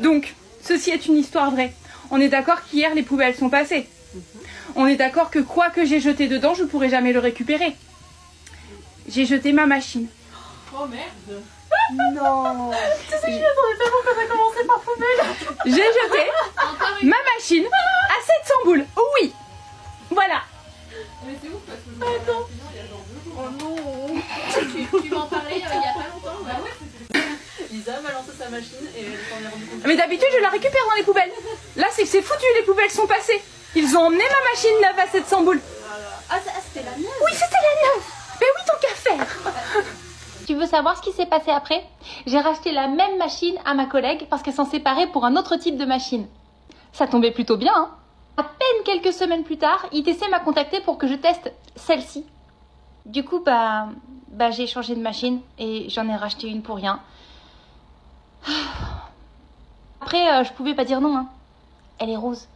Donc, ceci est une histoire vraie. On est d'accord qu'hier les poubelles sont passées. On est d'accord que quoi que j'ai jeté dedans, je ne pourrai jamais le récupérer. J'ai jeté ma machine. Oh merde Non Tu sais que je m'attendais tellement quand t'as commencé par poubelle J'ai jeté ma machine à 700 boules. Oui. Voilà. Mais c'est ouf parce que je Attends. il y a genre deux jours. Oh non Tu, tu m'en parlais euh, il y a pas longtemps Bah ouais, c'était Lisa m'a lancé sa machine et elle s'en est rendue compte. Mais d'habitude, je la récupère dans les poubelles. Là, c'est foutu, les poubelles sont passées. Ils ont emmené ma machine neuve à 700 boules. Ah, c'était la mienne Oui, c'était la neuve. Mais oui, tant qu'à faire. Tu veux savoir ce qui s'est passé après? J'ai racheté la même machine à ma collègue parce qu'elle s'en séparait pour un autre type de machine. Ça tombait plutôt bien, hein À peine quelques semaines plus tard, ITC m'a contacté pour que je teste celle-ci. Du coup, bah, bah j'ai changé de machine et j'en ai racheté une pour rien. Après, euh, je pouvais pas dire non, hein. Elle est rose.